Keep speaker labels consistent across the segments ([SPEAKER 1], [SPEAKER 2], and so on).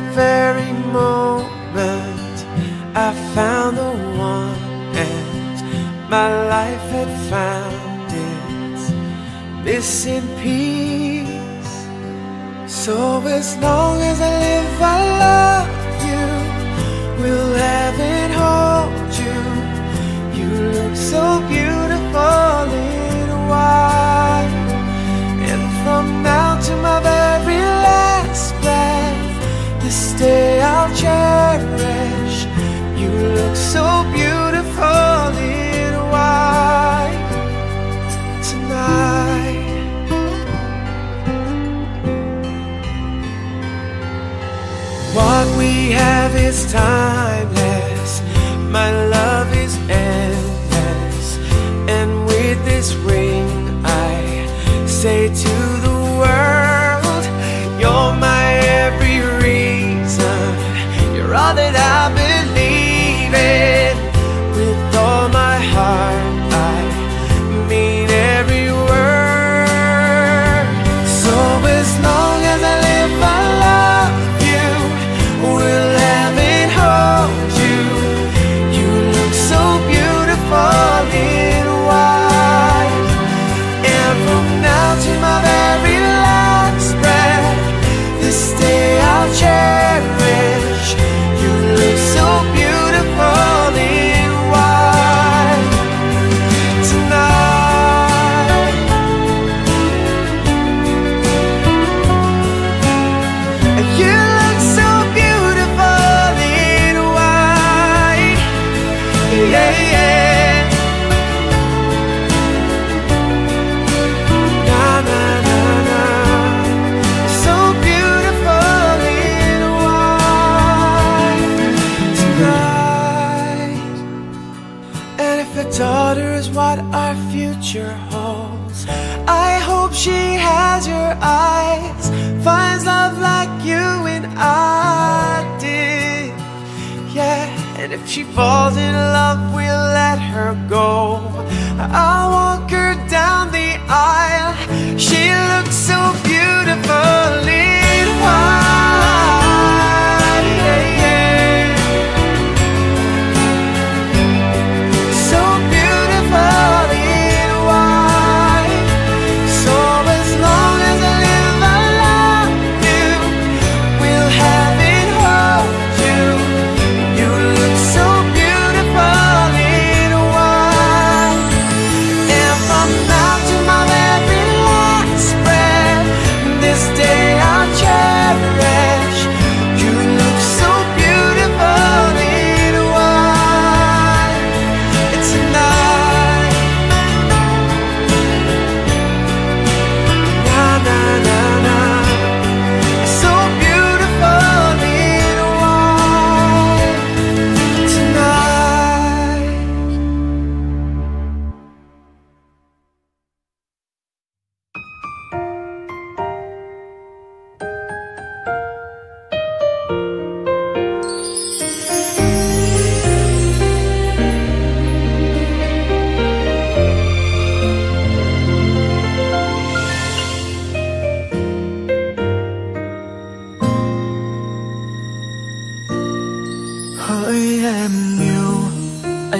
[SPEAKER 1] that very moment, I found the one, and my life had found its missing piece. So as long as I live, I love time. What our future holds, I hope she has your eyes, finds love like you and I did. Yeah, and if she falls in love, we'll let her go. I'll walk her down the aisle. She looks so beautiful in white.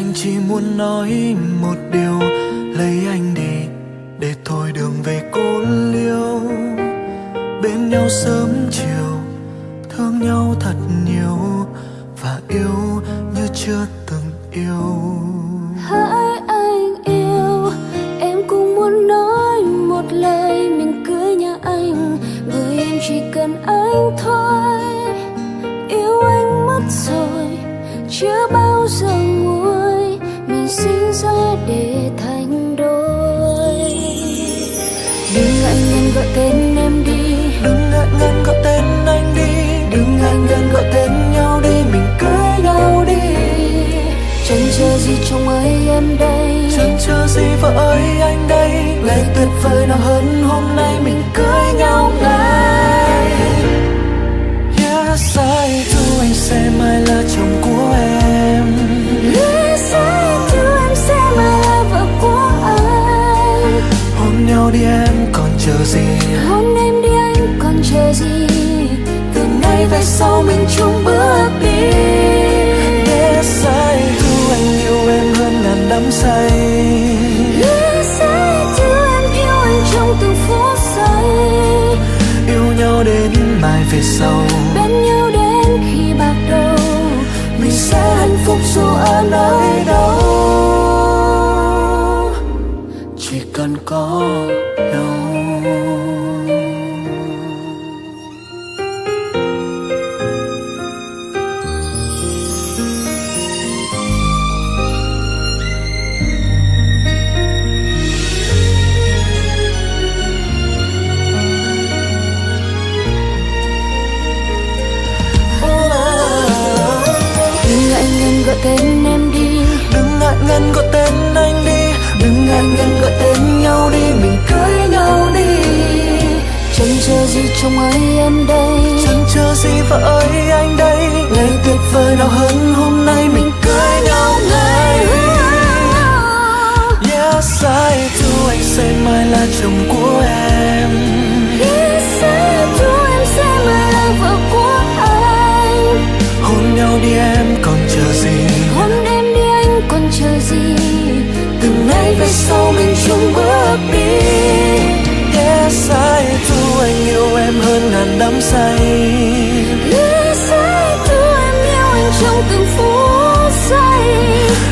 [SPEAKER 2] Anh chỉ muốn nói một điều, lấy anh đi, để thôi đường về cô liêu. Bên nhau sớm chiều, thương nhau thật nhiều và yêu như chưa
[SPEAKER 3] chờ gì chồng ơi em đây?
[SPEAKER 2] Chẳng chờ gì vợ ơi anh đây. Ngày tuyệt vời nào hơn hôm nay mình cưới nhau ngay. Yes I do anh sẽ mai là chồng của em.
[SPEAKER 3] Yes
[SPEAKER 2] I
[SPEAKER 3] do em sẽ
[SPEAKER 2] mai là vợ của anh. Hôn nhau đi em còn
[SPEAKER 3] chờ gì? Hôn em đi anh còn
[SPEAKER 2] chờ gì? Từ nay về sau mình chung cần
[SPEAKER 3] chồng ơi em đây.
[SPEAKER 2] Chẳng chờ gì vợ ơi anh đây. Ngày tuyệt vời nào hơn hôm nay mình cưới nhau ngay. Yes I do anh sẽ mai là chồng của em.
[SPEAKER 3] Yes I do em sẽ mai là vợ của anh.
[SPEAKER 2] Hôn nhau đi em còn chờ gì?
[SPEAKER 3] Hôn em đi anh còn chờ gì?
[SPEAKER 2] Từ nay về sau mình chung bước hơn ngàn đắm say.
[SPEAKER 3] Yes I do em yêu anh trong từng phút giây.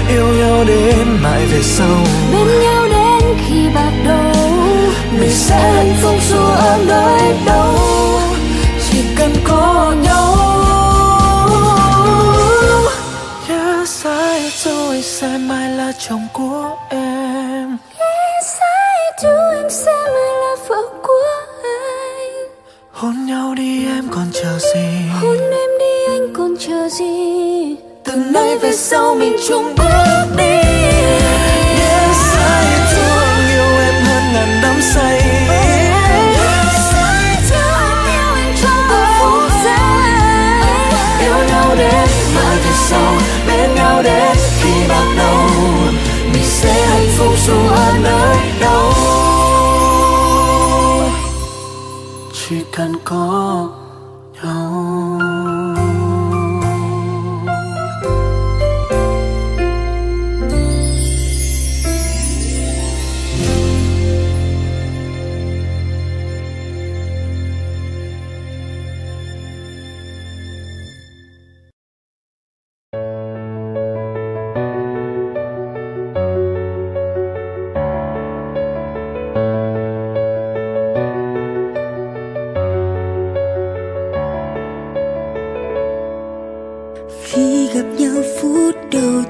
[SPEAKER 2] Yêu nhau đến mãi về sau.
[SPEAKER 3] Bên nhau đến khi bạc đầu.
[SPEAKER 2] Mình sẽ hạnh phúc dù ở nơi đâu. Chỉ cần có nhau. Tôi sẽ mai là chồng của Về sau mình chung bước đi. Yes I do anh yêu em hơn ngàn đắm say. Yêu nhau đến mai về sau bên nhau đến khi bắt đầu mình sẽ hạnh phúc dù ở nơi đâu. Chỉ cần có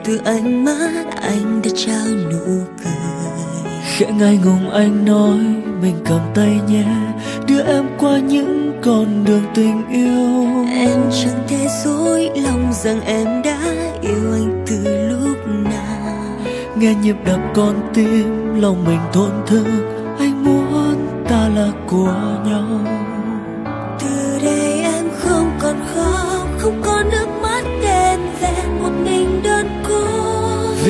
[SPEAKER 4] từ ánh mắt anh đã trao nụ cười.
[SPEAKER 2] Khẽ ngại ngùng anh nói mình cầm tay nhé đưa em qua những con đường tình yêu.
[SPEAKER 4] Em chẳng thể dối lòng rằng em đã yêu anh từ lúc nào.
[SPEAKER 2] Nghe nhịp đập con tim lòng mình thổn thức anh muốn ta là của nhau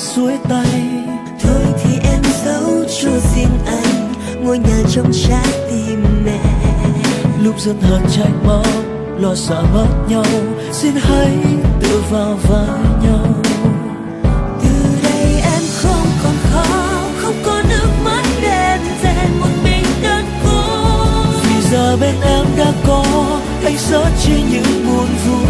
[SPEAKER 2] xuôi tay.
[SPEAKER 4] Thôi thì em giấu cho riêng anh ngôi nhà trong trái tim mẹ.
[SPEAKER 2] Lúc dân hờn tranh máu lo sợ mất nhau. Xin hãy tự vào vai nhau anh chia những buồn vui.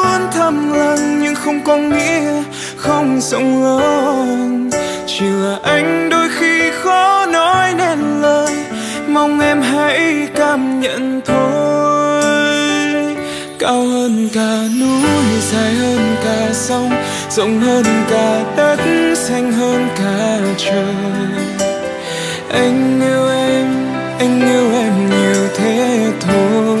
[SPEAKER 5] muốn thầm lặng nhưng không có nghĩa không rộng lớn. Chỉ là anh đôi khi khó nói nên lời, mong em hãy cảm nhận thôi. Cao hơn cả núi, dài hơn cả sông, rộng hơn cả đất, xanh hơn cả trời. Anh yêu em, anh yêu em nhiều thế thôi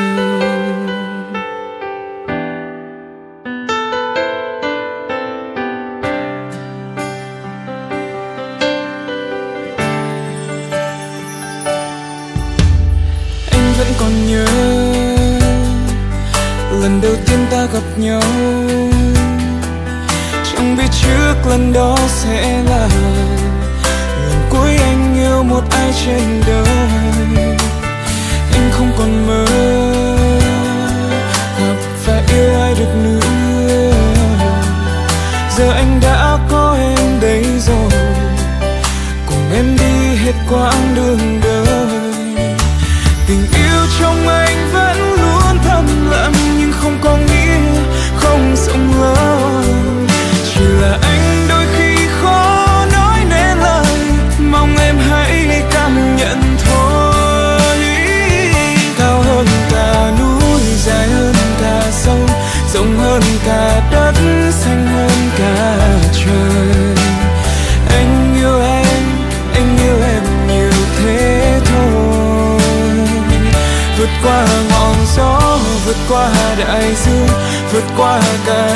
[SPEAKER 5] vượt qua cả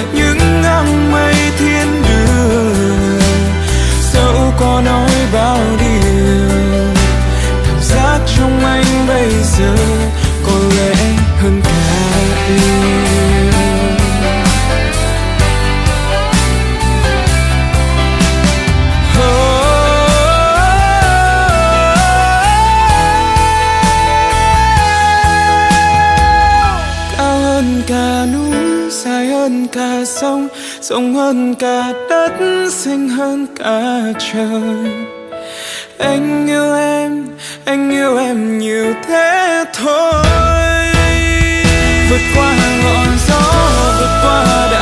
[SPEAKER 5] rộng hơn cả đất, xinh hơn cả trời. Anh yêu em, anh yêu em nhiều thế thôi. Vượt qua ngọn gió, vượt qua đời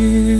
[SPEAKER 5] yêu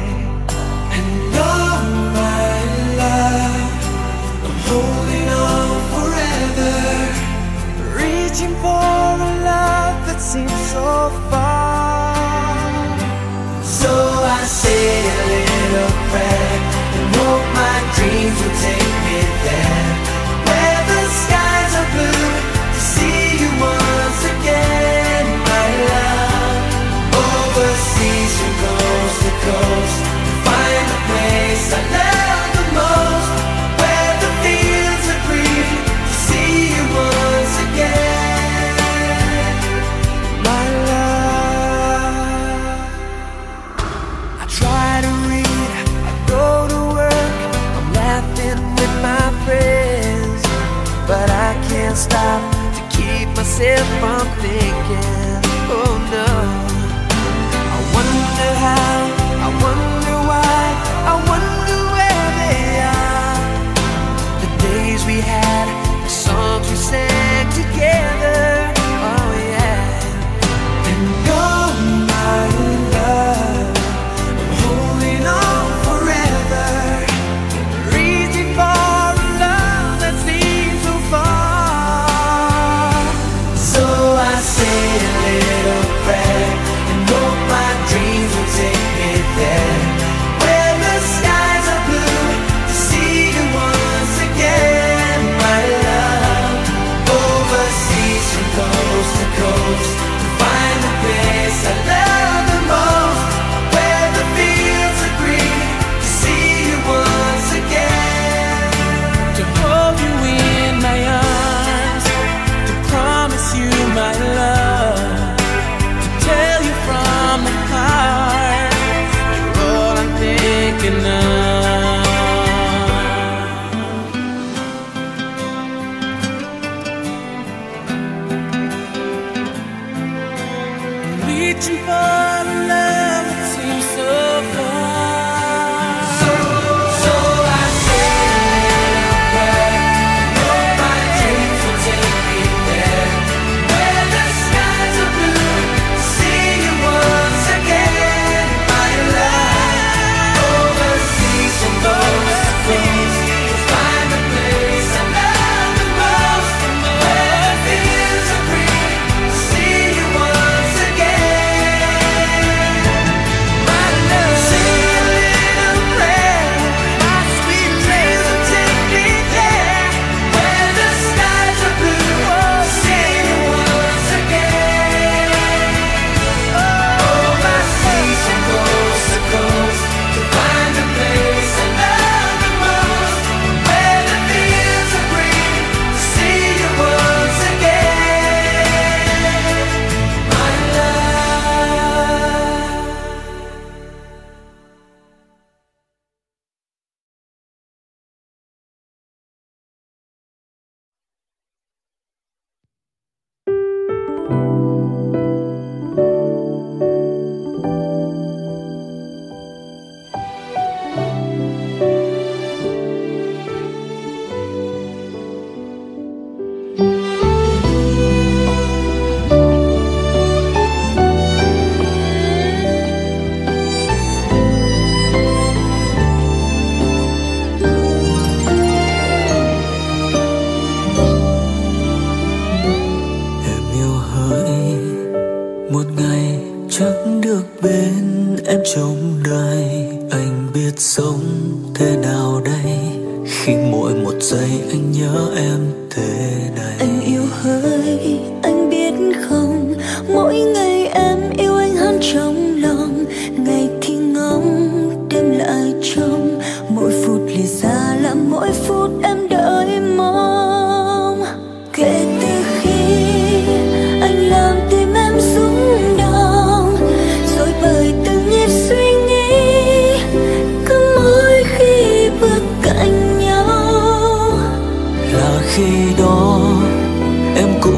[SPEAKER 1] together Reaching for a love that seems so far. So I say a little prayer And hope my dreams will take me there. myself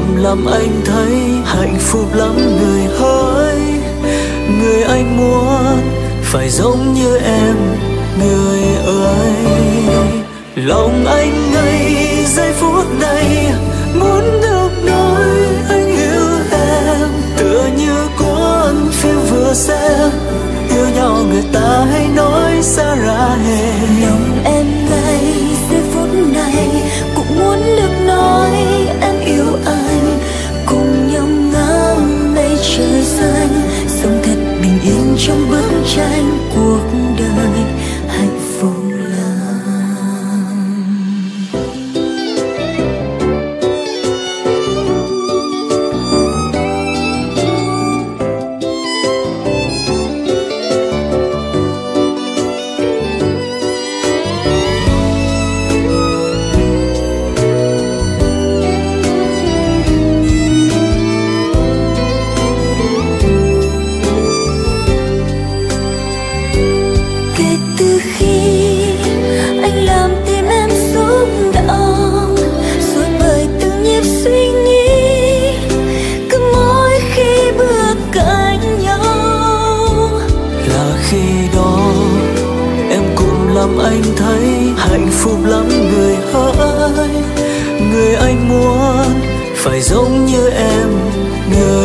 [SPEAKER 1] lòng làm anh thấy hạnh phúc lắm người hỡi. Người anh muốn phải giống như em, người ơi. Lòng anh ngay giây phút này, muốn được nói anh yêu em. Tựa như cuốn phim vừa xem, yêu nhau người ta hay nói xa ra hè lòng em xanh sống thật bình yên trong bức tranh của muốn phải
[SPEAKER 2] giống như em người.